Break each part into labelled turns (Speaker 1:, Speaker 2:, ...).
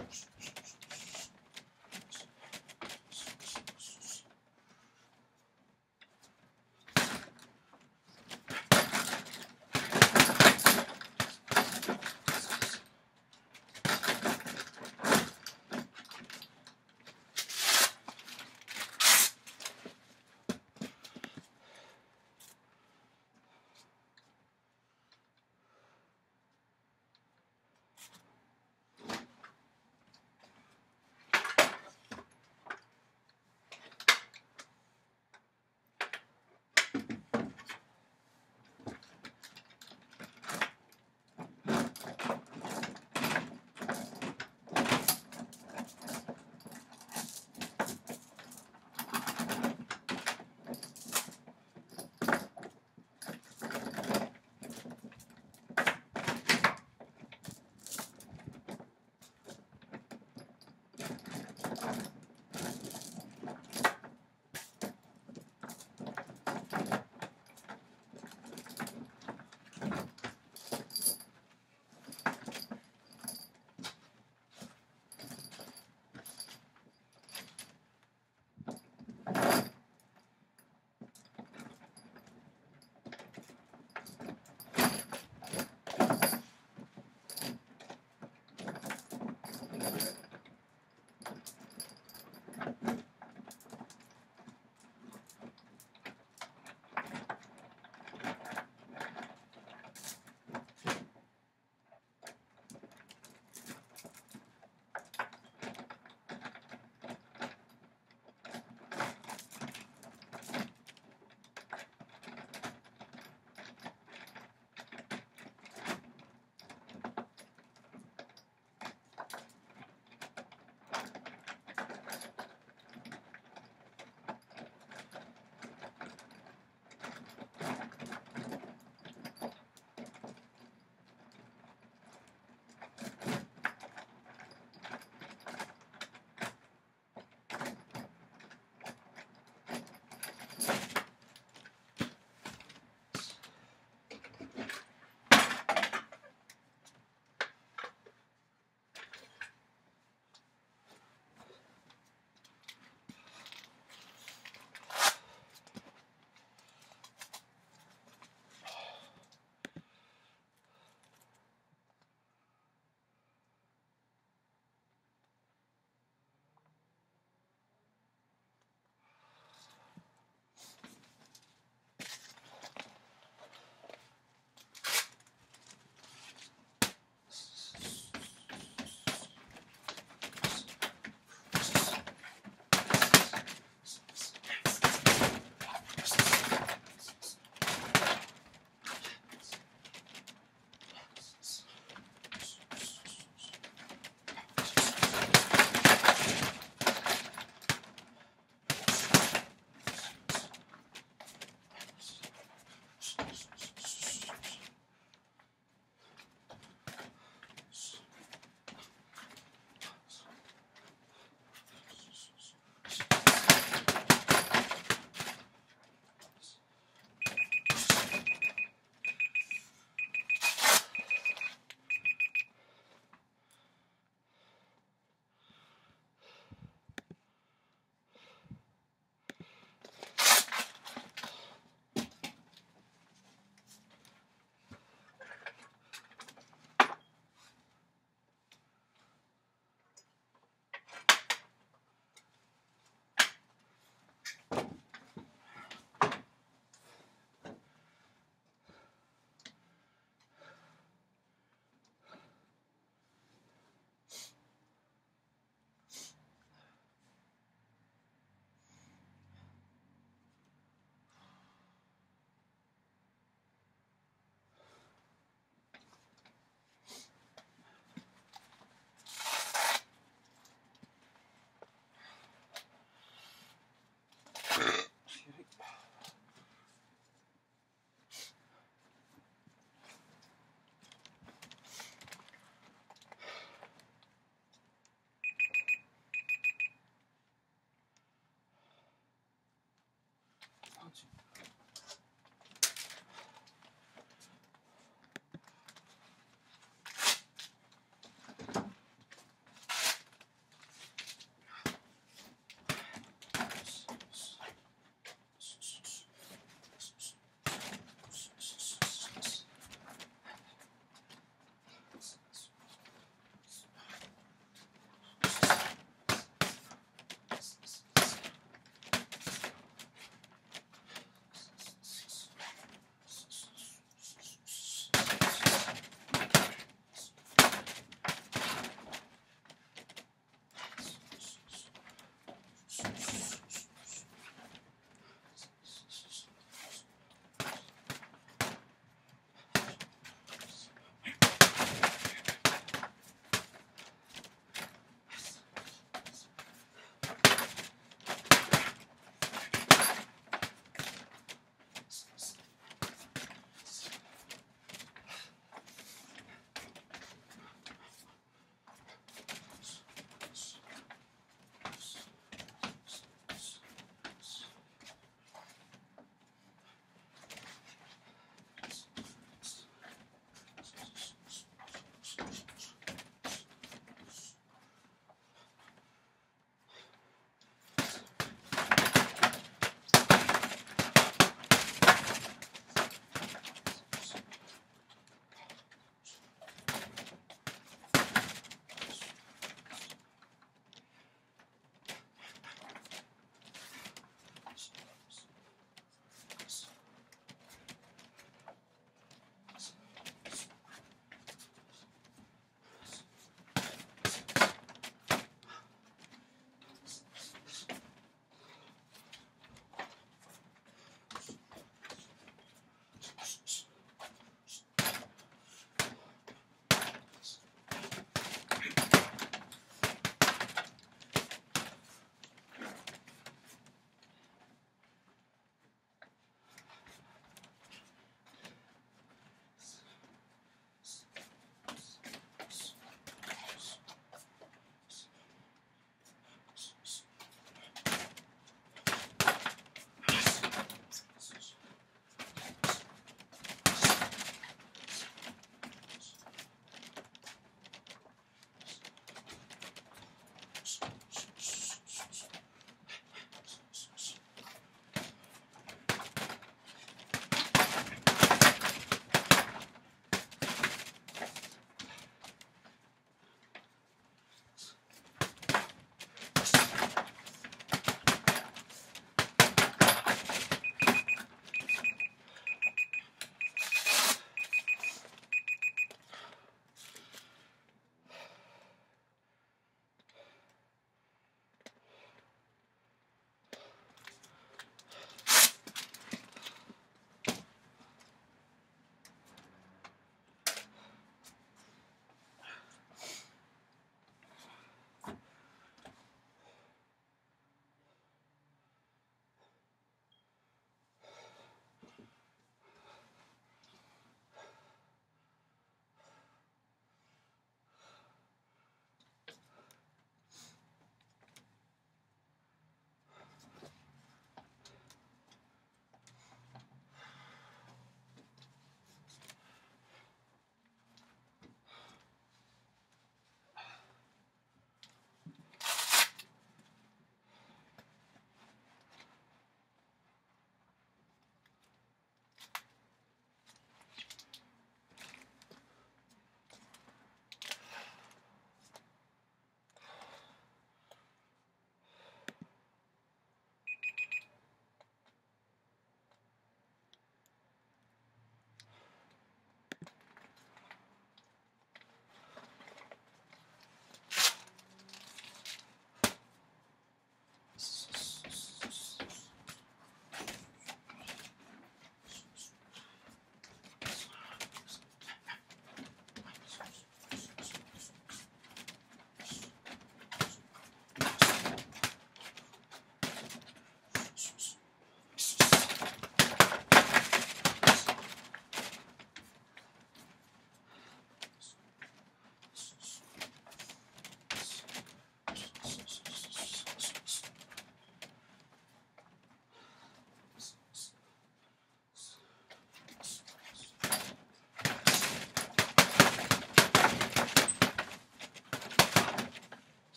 Speaker 1: Oops.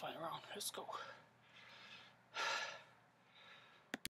Speaker 1: Find around. Let's go.